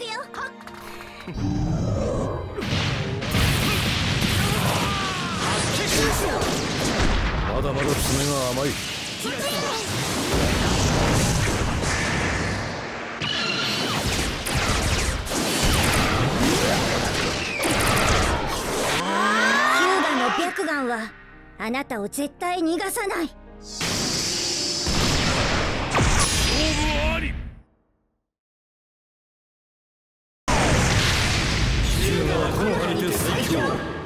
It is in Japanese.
くよ。はっまだまだ爪が甘い。ヒューガの白眼はあなたを絶対逃がさない。がこの果て最強。